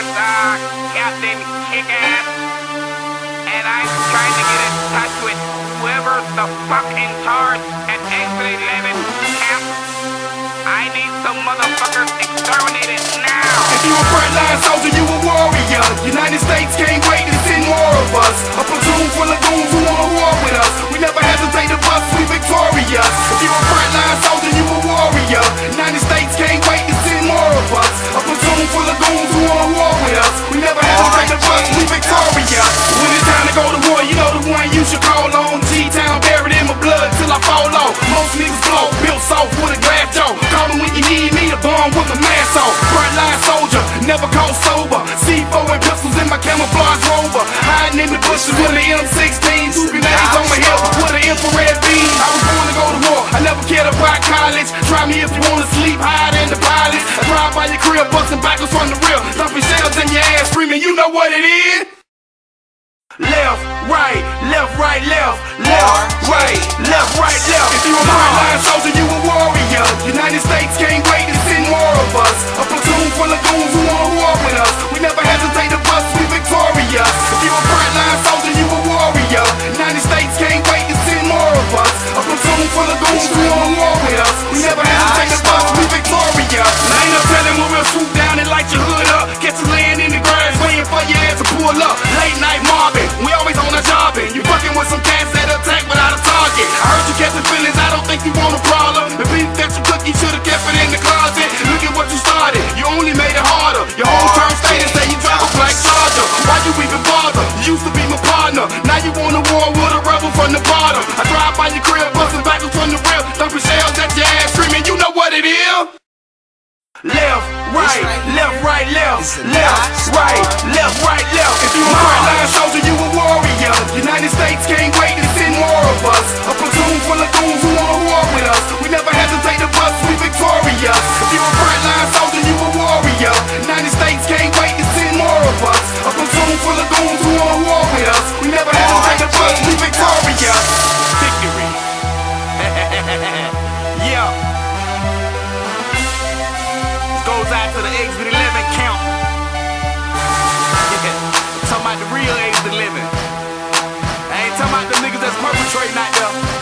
is uh, Captain Kickass, and I'm trying to get in touch with whoever's the fuck in charge at Exit 11 Camp. I need some motherfuckers exterminated now. If you a frontline soldier, you a warrior. In the bushes with an M16. Two grenades on my hip with an infrared beam. I was born to go to war. I never cared about college. Try me if you wanna sleep, hide in the pilots. I drive by your crib, busting backwards from the rear. Dumping shells in your ass, screaming, you know what it is? Left, full of goons who wanna war with us. We never hesitate to bust, we victorious. Now ain't no telling when we'll swoop down and light your hood up. Get you laying in the grass, waiting for your ass to pull up. Late night mobbing, we always on a jobbing. You fucking with some cats that attack without a target. I heard you catching feelings, I don't think you want from the bottom. I drive by your crib, busting backwards from the rear, dumping shells at your ass, screaming, you know what it is? Left, right, left, right, left, left, right, left, right, left. If you a frontline soldier, you a warrior. United States can't To the exit 11 count. Yeah, talking about the real eggs exit 11. I ain't talking about the niggas that's perpetrating out there.